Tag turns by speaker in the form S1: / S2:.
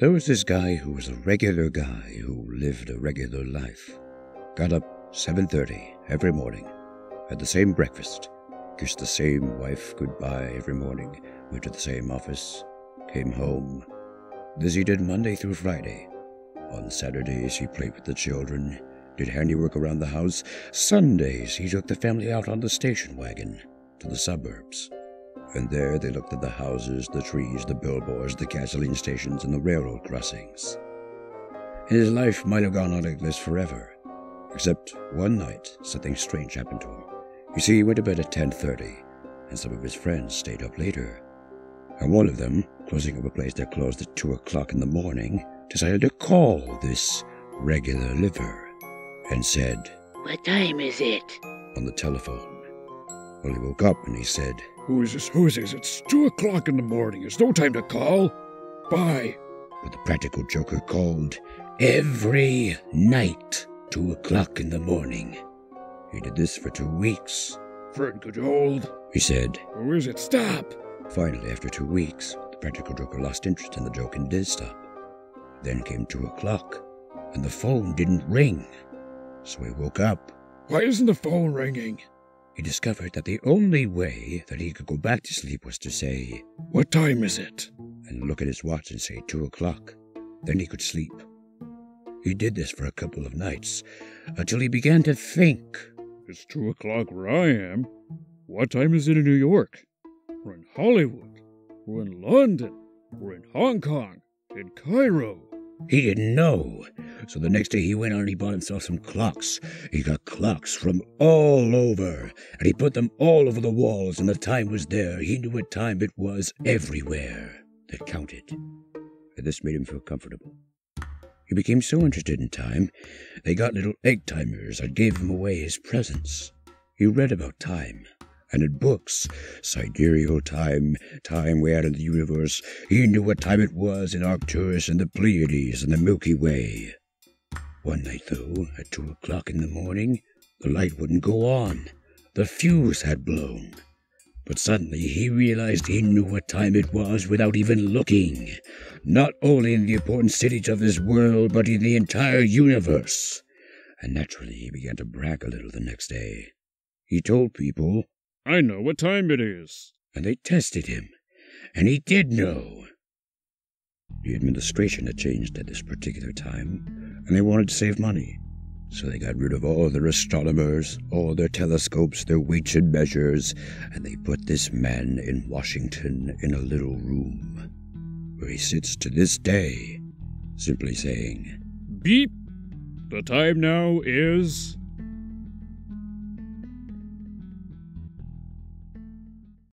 S1: There was this guy who was a regular guy who lived a regular life. Got up 7:30 every morning, had the same breakfast, kissed the same wife goodbye every morning, went to the same office, came home. This he did Monday through Friday. On Saturdays he played with the children, did handiwork around the house. Sundays he took the family out on the station wagon to the suburbs and there they looked at the houses, the trees, the billboards, the gasoline stations, and the railroad crossings. His life might have gone on like this forever, except one night something strange happened to him. You see, he went to bed at 10.30, and some of his friends stayed up later. And one of them, closing up a place that closed at 2 o'clock in the morning, decided to call this regular liver and said,
S2: What time is it?
S1: on the telephone. Well, he woke up and he said,
S3: Who is this? Who is this? It's two o'clock in the morning. It's no time to call. Bye.
S1: But the practical joker called every night, two o'clock in the morning. He did this for two weeks.
S3: Friend, could you hold?
S1: He said,
S3: Who is it? Stop.
S1: Finally, after two weeks, the practical joker lost interest in the joke and did stop. Then came two o'clock, and the phone didn't ring. So he woke up.
S3: Why isn't the phone ringing?
S1: He discovered that the only way that he could go back to sleep was to say,
S3: What time is it?
S1: and look at his watch and say two o'clock. Then he could sleep. He did this for a couple of nights until he began to think.
S3: It's two o'clock where I am. What time is it in New York? We're in Hollywood. We're in London. We're in Hong Kong. In Cairo.
S1: He didn't know. So the next day he went out and he bought himself some clocks. He got clocks from all over, and he put them all over the walls, and the time was there. He knew what time it was everywhere that counted. And this made him feel comfortable. He became so interested in time, they got little egg timers and gave him away as presents. He read about time, and in books, sidereal time, time way out in the universe, he knew what time it was in Arcturus and the Pleiades and the Milky Way. One night, though, at two o'clock in the morning, the light wouldn't go on. The fuse had blown. But suddenly he realized he knew what time it was without even looking. Not only in the important cities of this world, but in the entire universe. And naturally he began to brag a little the next day. He told people,
S3: I know what time it is.
S1: and they tested him, and he did know. The administration had changed at this particular time, and they wanted to save money. So they got rid of all their astronomers, all their telescopes, their weights and measures, and they put this man in Washington in a little room, where he sits to this day, simply saying,
S3: Beep. The time now is